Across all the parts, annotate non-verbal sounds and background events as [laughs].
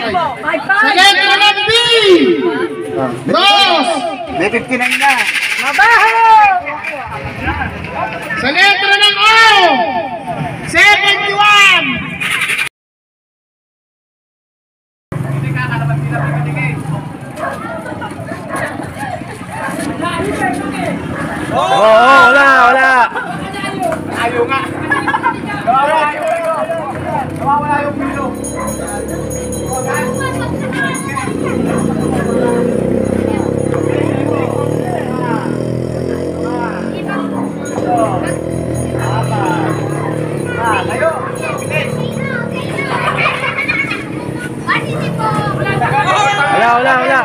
Sa letra ng B! Dos! May 59 na. Sa letra ng O! 71! Oo, oh, wala, wala. Wala, wala, wala.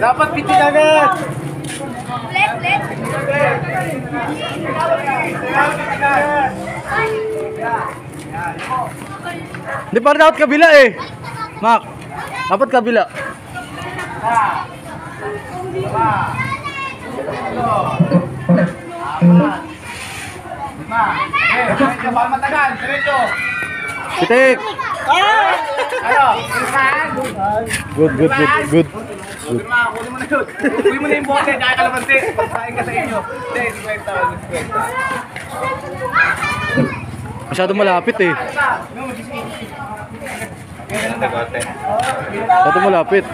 Dapat pitin agad. Hindi pa dapat kabila eh. Mak, dapat kabila. Pitik. Good, good, good, good. Kunin mo na yung bote, kaya kalamansi. Pagsain ka sa inyo. Hindi, 50. Masyado malapit eh. Masyado malapit.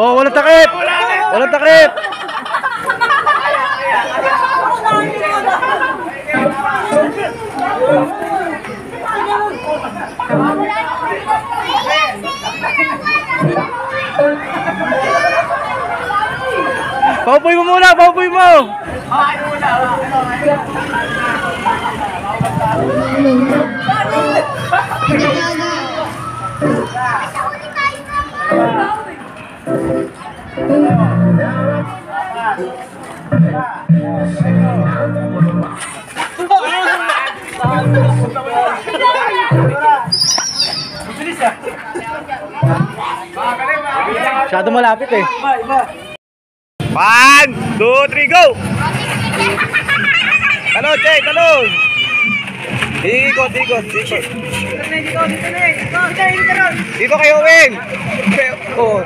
Oh, walang takip! Walang takip! [laughs] Paupoy mo muna! Paupoy mo! Masyado malapit eh. One, two, three, go! Talon, Che, talon! Ikot, ikot, ikot. Dito kayo, Wing! Oh.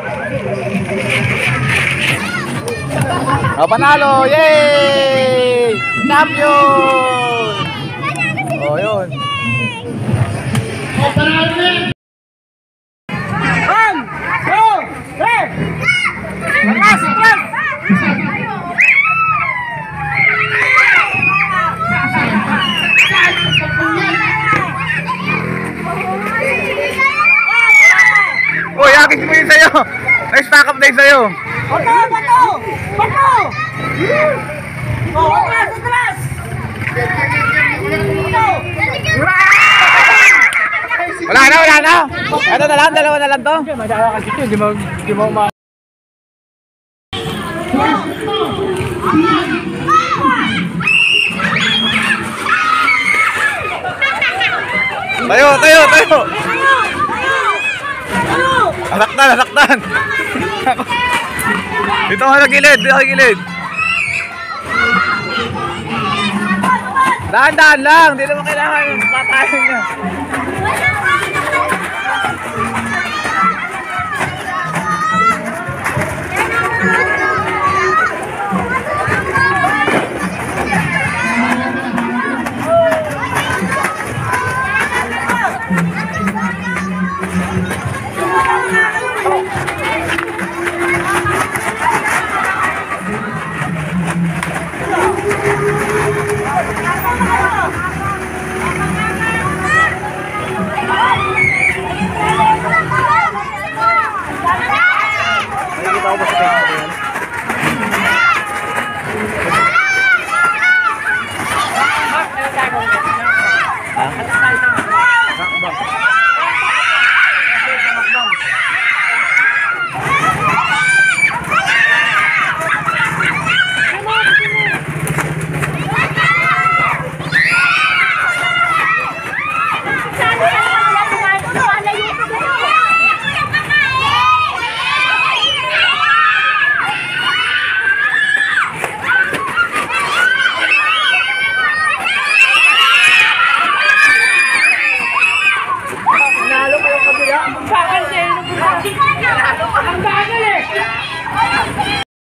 Oh, panalo! Yay! Champion! Oh, yun. O, panalo na mo yun sa'yo! May stack up na yun sa'yo! Wala na, wala na! Ito na lang, dalawa na lang to. Tayo, tayo, tayo! Nasaktan, nasaktan! Dito ka na gilid, dito ka gilid. Dahan-dahan lang, hindi naman kailangan patayin niya.